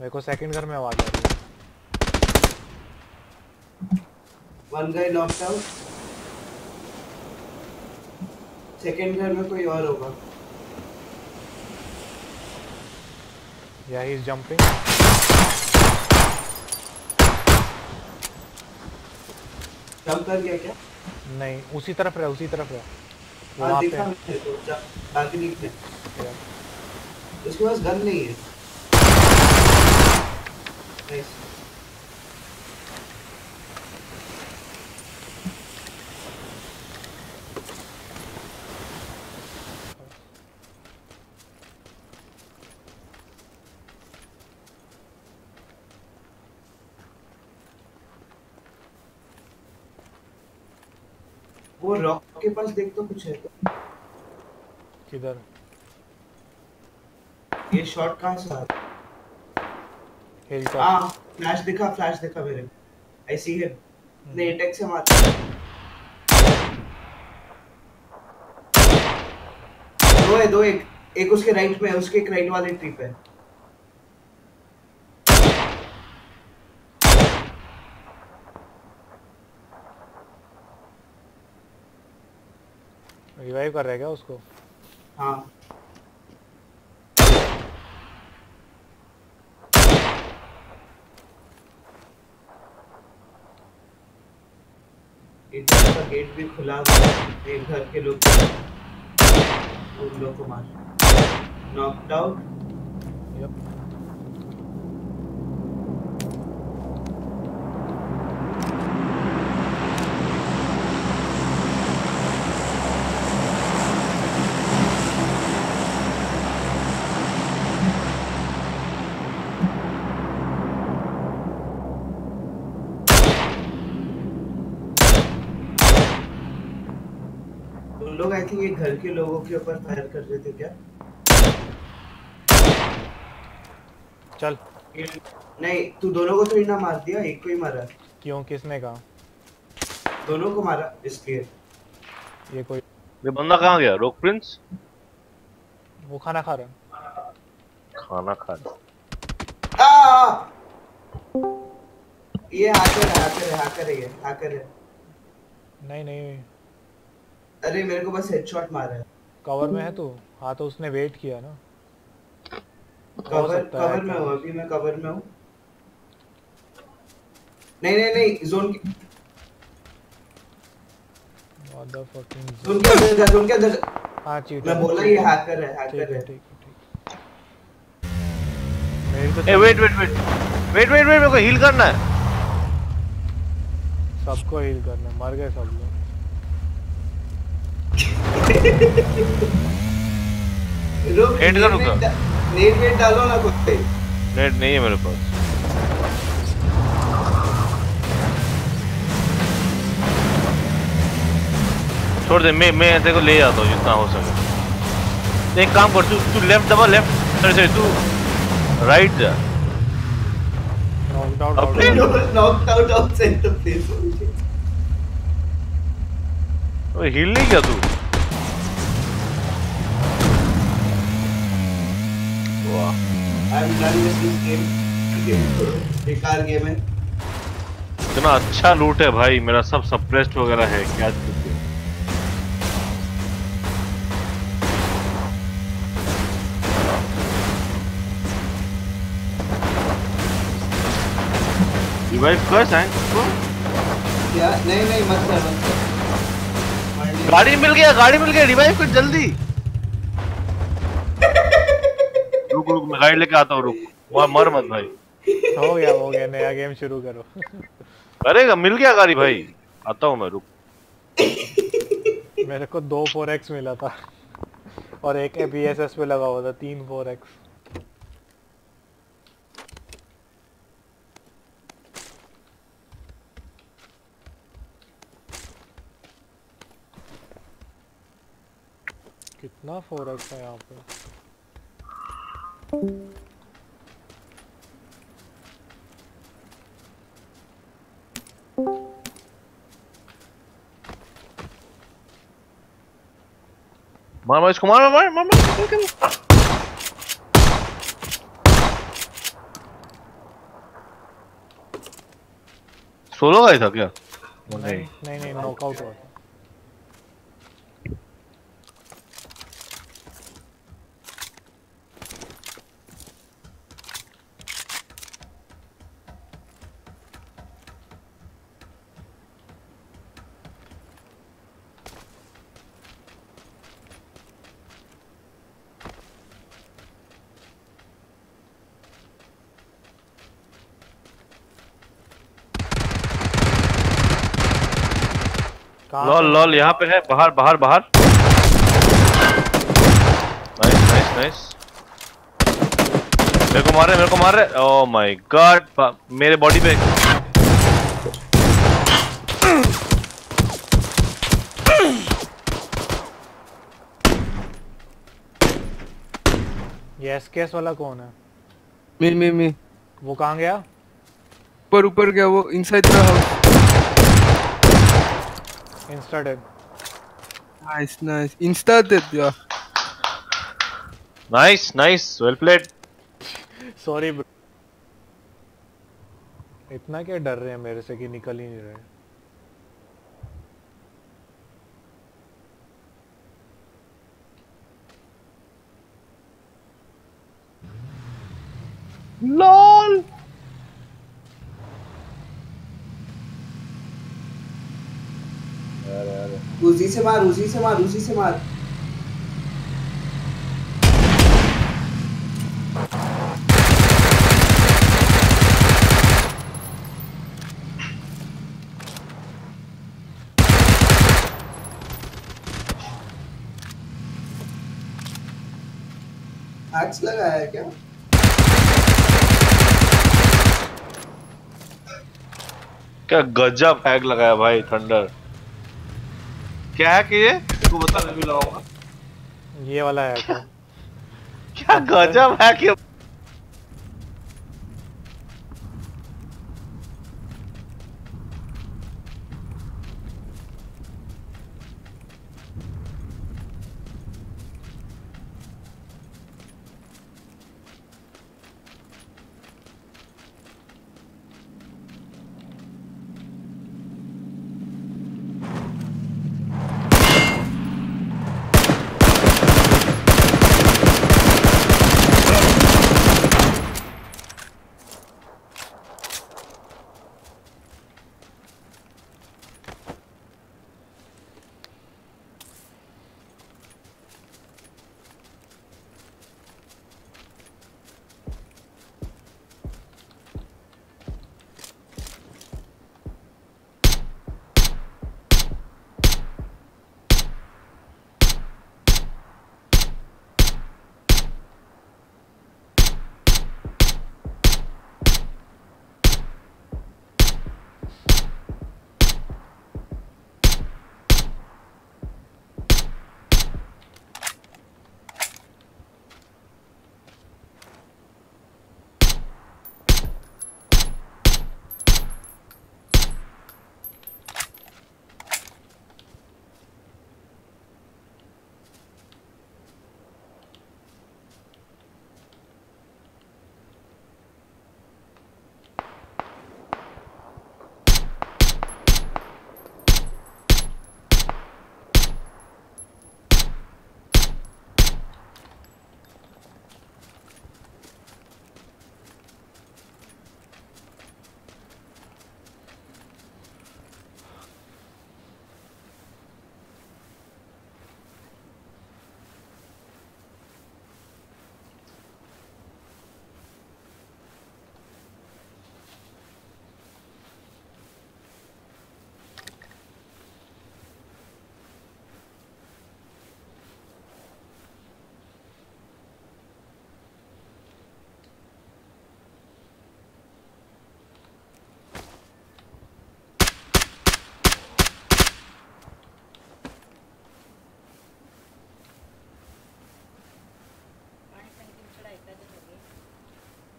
मेरे को सेकंड घर में आवाज़ आ रही है। One guy knocked out second घर में कोई और होगा। या ही इज़ जंपिंग जंप कर गया क्या? नहीं उसी तरफ़ रहे उसी तरफ़ रहे। हाँ वहाँ पे बालकनी है। उसके पास गन नहीं है। नाइस वो रॉक के पास देख तो कुछ है। किधर ये शॉट कहाँ से आ रहा हिल है? टॉप हाँ फ्लैश दिखा फ्लैश दिखा मेरे। आई सी हिम नहीं अटैक से मार दो है दो एक। एक उसके राइट में है उसके एक राइट वाले ट्री पे रिवाइव कर रहा है क्या उसको? हाँ। इधर का गेट भी खुला हुआ है, एक घर के लोग उन लोग को मार नॉकड लोग आई थिंक ये घर के लोगों के ऊपर फायर कर रहे थे क्या? चल। नहीं तू दोनों को थोड़ी ना मार दिया एक को ही मारा। क्यों? किसने कहा? दोनों को मारा इसलिए ये कोई ये बंदा कहाँ गया? रोक प्रिंस? वो खाना खा रहा है। खाना खा रहा। आ! ये हैकर है हैकर है हैकर है हैकर है। नहीं नहीं। अरे मेरे को बस हेडशॉट मारा है। कवर में है तू? हाँ तो उसने वेट किया ना। कवर कवर में। हूँ अभी मैं कवर में हूँ। नहीं नहीं नहीं जोन की fucking जोन के अंदर जा जोन के अंदर। हाँ चीटर मैं बोला ये हैकर है हैकर है ठीक ठीक मेरी ए wait wait wait wait wait wait मेरे को हील करना है। सबको हील करना है मर गए सब लोग। रुक Hit करूँ क्या? नेट वेट डालो ना कोई नेट नहीं है मेरे पास। छोड़ दे मैं मैं तेरे को ले जाता हूँ जितना हो सके। एक काम कर तू तू लेफ़्ट दबा लेफ़्ट सॉरी सॉरी तू राइट जा। नॉकड आउट अपने- आउट ऑफ़ सेंटर प्लेस ओए हिल नहीं किया तू। गेम है इतना अच्छा लूट है भाई, मेरा सब सप्रेस्ड वगैरह है, क्या। रिवाइव कर सैंक को। क्या नहीं नहीं, मत कर मत कर। गाड़ी मिल गया गाड़ी मिल गया रिवाइव कर जल्दी। रुक रुक मैं गाड़ी लेके आता हूँ रुक। वहाँ मर मत भाई। हो गया हो गया नया गेम शुरू करो। अरे मिल गया गाड़ी भाई। आता हूँ मैं रुक। मेरे को दो फोर एक्स मिला था। और एक बी एस एस पे लगा हुआ था तीन फोर एक्स कितना फोरेक्स है यहाँ पे? मार मार इसको मार मार मार मार मार मार सोलो गए था क्या? नहीं नहीं नहीं नॉकआउट हुआ लॉल लॉल यहाँ पे है बाहर बाहर बाहर। नाइस नाइस नाइस मेरे को मार रहे मेरे को मार रहे। ओह माय गॉड मेरे बॉडी पे। ये एसकेएस वाला कौन है? Me, me, me. वो कहाँ गया? ऊपर ऊपर गया वो inside the house insta dead nice nice insta दे दिया nice nice well played sorry bro इतना क्या डर रहे हैं मेरे से कि निकल ही नहीं रहे? लॉल उसी से मार, उसी से मार, उसी से मार। लगाया है क्या? क्या गजब हैक लगाया भाई थंडर क्या है कि ये? तो बता मैं भी लगाऊँगा ये वाला है क्या क्या गजब है कि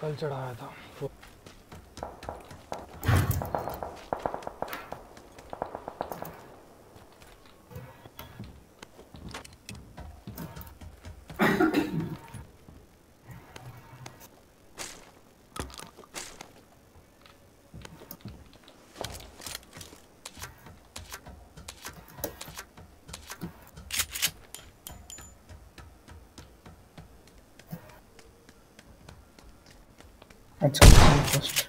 कल चढ़ाया था। That's all first.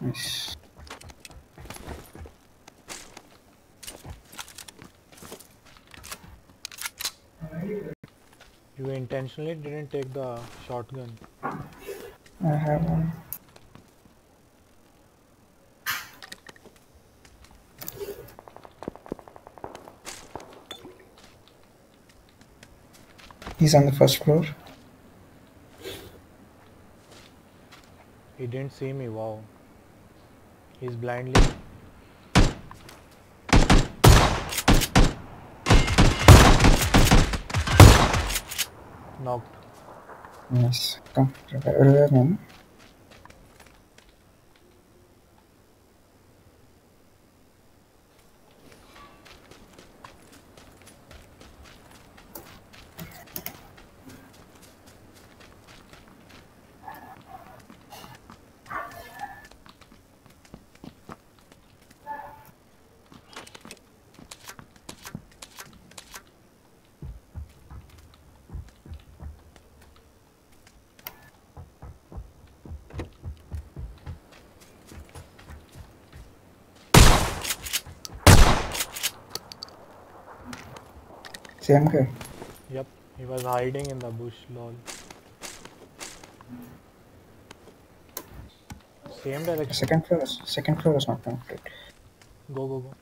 Nice. You intentionally didn't take the shotgun. I have one. He's on the first floor. He didn't see me, wow. He's blindly. Knocked. Yes. Come, revive him. Same guy. Yep, he was hiding in the bush, lol. Same direction. Second floor is second floor is not complete. Go, go, go.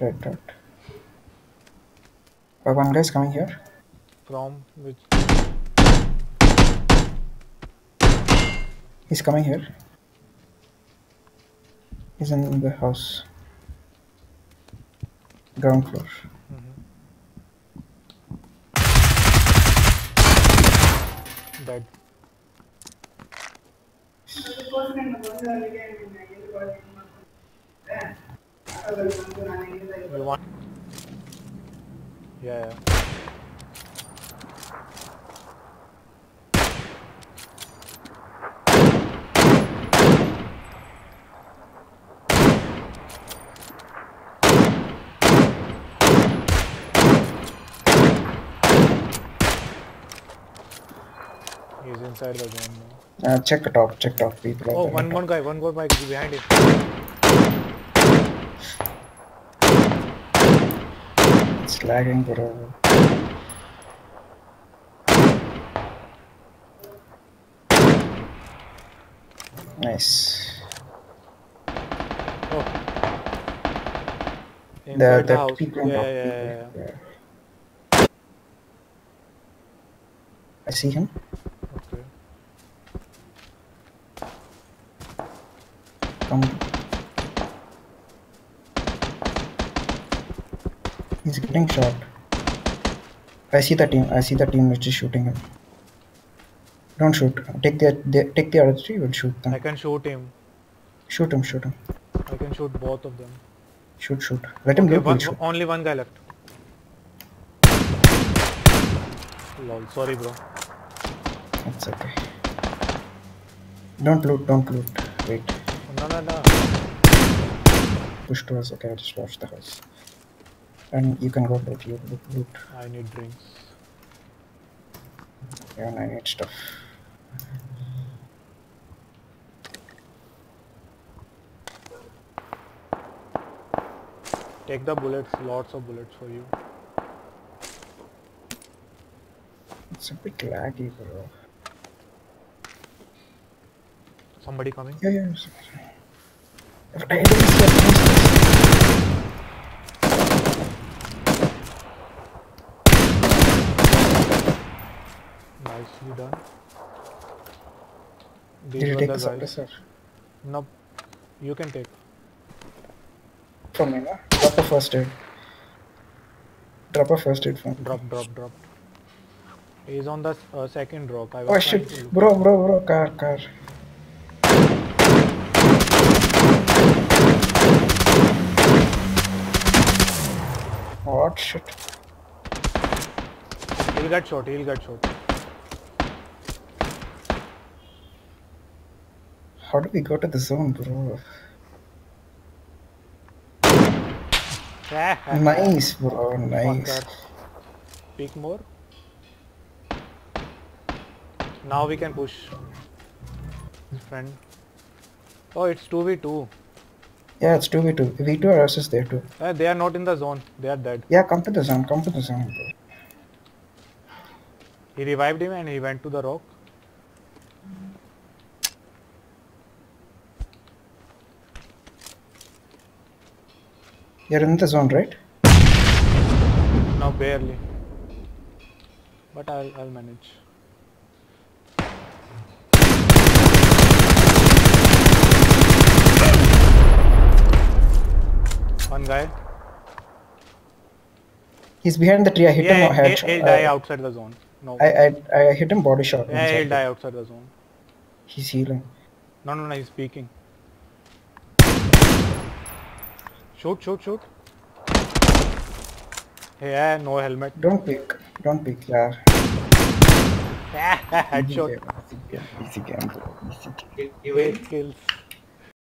Right, dot. Uh, one guy is coming here. From which? He's coming here. He's in the house. Ground floor. Dead. You want? Yeah, yeah. He's inside the zone now. Uh, check top, check top people. Oh, one one guy, one guy bike behind him. It's lagging, bro. Nice. Oh. The, Inside the, the house. people Yeah, top. yeah, yeah, yeah. yeah. I see him. Okay. He's getting shot. I see the team. I see the team which is shooting him. Don't shoot. Take the, the take the other three. We'll shoot them. I can shoot him. Shoot him. Shoot him. I can shoot both of them. Shoot. Shoot. Let him Okay, live. We'll shoot. only one guy left. Lol, sorry bro. That's okay. Don't loot. Don't loot. No, no, no. Push to us. Okay. I'll just watch the house. And you can go loot. You loot. loot. I need drinks. Yeah, and I need stuff. Take the bullets, lots of bullets for you. It's a bit laggy, bro. Somebody coming? Yeah, yeah. it's- I didn't see it, I didn't see it. Nicely done. Did you take the suppressor? Nope. You can take. From me, no? Drop a first aid. Drop a first aid from Drop, drop, drop. He's on the uh, second rock. I was Oh shit. Bro, bro, bro. Car, car. What shit? He'll get shot, he'll get shot. How do we go to the zone, bro? Nice, bro. Nice. Speak more. Now we can push. Friend. Oh, it's 2v2. Yeah, it's 2v2. V2 or us is there too. Eh, they are not in the zone. They are dead. Yeah, come to the zone, come to the zone. He revived him and he went to the rock. You're in the zone, right? Now barely. But I'll, I'll manage. One guy. He's behind the tree. I hit yeah, him headshot. he'll die I- outside the zone. No. I, I I hit him body shot. yeah, he'll die outside the zone. He's healing. No, no, no, he's peeking. Shoot, shoot, shoot. Yeah, no helmet. Don't peek. Don't peek. Yeah. Headshot. Easy game. Easy game, bro. Easy game. Eight kills.